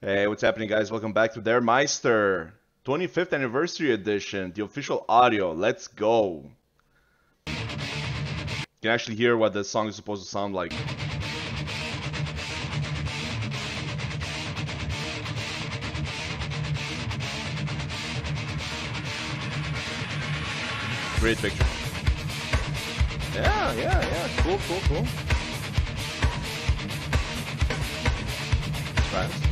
Hey, what's happening, guys? Welcome back to Der Meister 25th Anniversary Edition, the official audio. Let's go. You can actually hear what the song is supposed to sound like. Great picture. Yeah, yeah, yeah. Cool, cool, cool. Fast.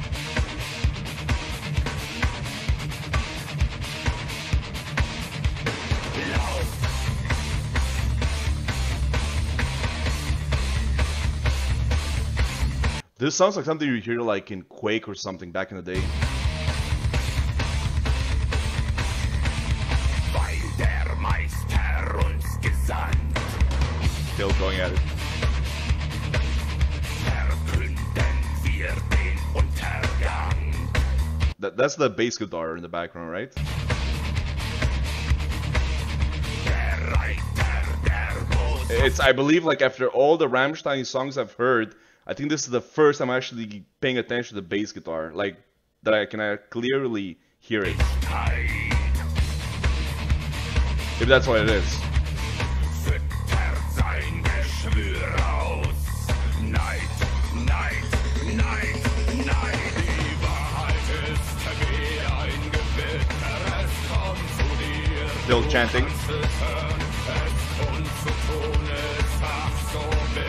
This sounds like something you hear like in Quake or something back in the day. weil der Meister uns gesandt. Still going at it. Verkünden wir den Untergang. That, that's the bass guitar in the background, right? Der Reiter der Boot It's I believe like after all the Rammstein songs I've heard, I think this is the first I'm actually paying attention to the bass guitar, like that I can uh, clearly hear it. If that's what it is. Still chanting.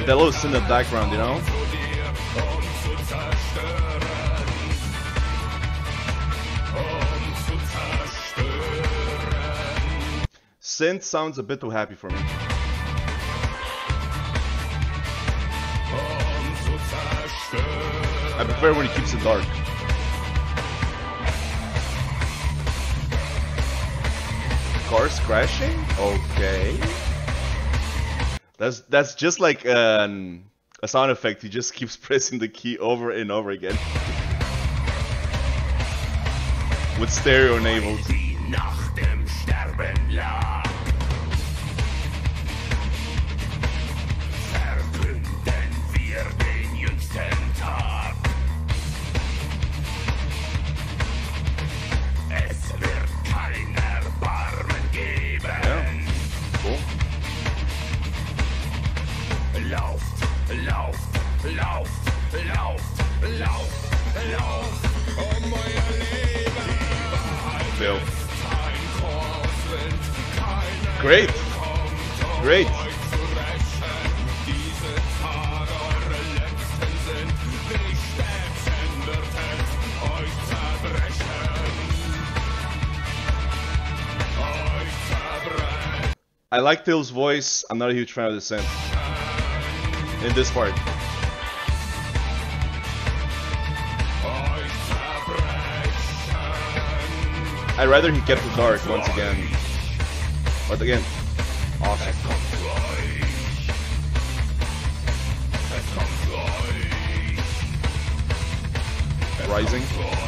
That little in the background, you know? Synth sounds a bit too happy for me. I prefer when he keeps it dark. Cars crashing? Okay. That's that's just like an, a sound effect. He just keeps pressing the key over and over again. With stereo enabled. Letzten sind. Wie Stäbchen wird es euch zerbrechen. Euch zerbrechen. I like Till's voice. I'm not a huge fan of the synth. In this part. I'd rather he kept it dark once again. But again, awesome. Rising.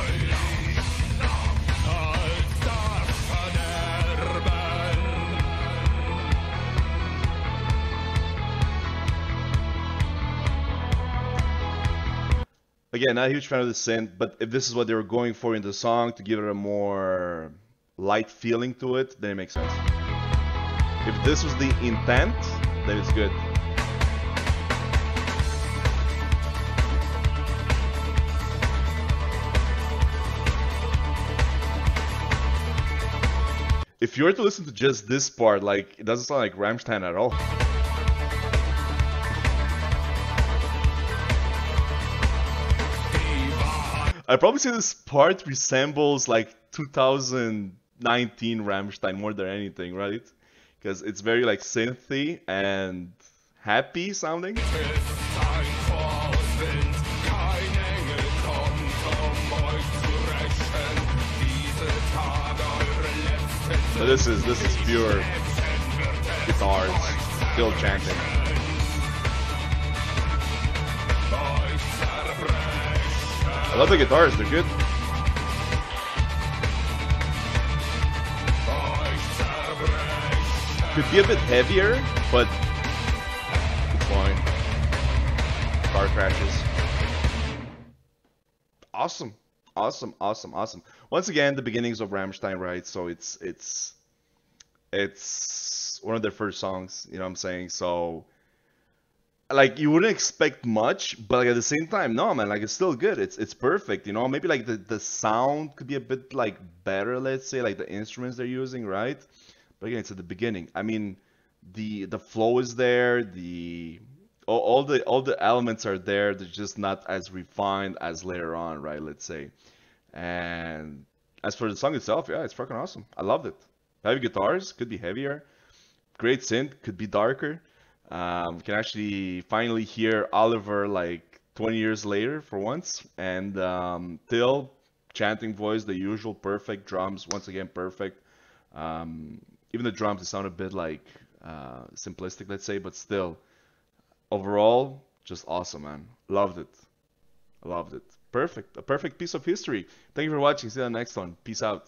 Again, not a huge fan of the synth, but if this is what they were going for in the song to give it a more light feeling to it, then it makes sense. If this was the intent, then it's good. If you were to listen to just this part, like it doesn't sound like Rammstein at all. I probably say this part resembles like 2019 Rammstein more than anything, right? Because it's very like synthy and happy sounding. So this is this is pure guitars, still chanting. Love the guitars, they're good. Could be a bit heavier, but it's fine. Car crashes. Awesome. awesome, awesome, awesome. Once again, the beginnings of Rammstein, right? So it's it's it's one of their first songs, you know what I'm saying? So like you wouldn't expect much, but like at the same time, no man, like it's still good. It's it's perfect, you know. Maybe like the the sound could be a bit like better, let's say, like the instruments they're using, right? But again, it's at the beginning. I mean, the the flow is there, the all, all the all the elements are there. They're just not as refined as later on, right? Let's say. And as for the song itself, yeah, it's fucking awesome. I loved it. Heavy guitars could be heavier. Great synth could be darker. Um, we can actually finally hear Oliver like 20 years later for once, and um, Till chanting voice, the usual perfect drums, once again perfect. Um, even the drums, sound a bit like uh, simplistic, let's say, but still, overall, just awesome, man. Loved it. Loved it. Perfect. A perfect piece of history. Thank you for watching. See you on the next one. Peace out.